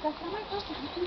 Tá mais alto, não tem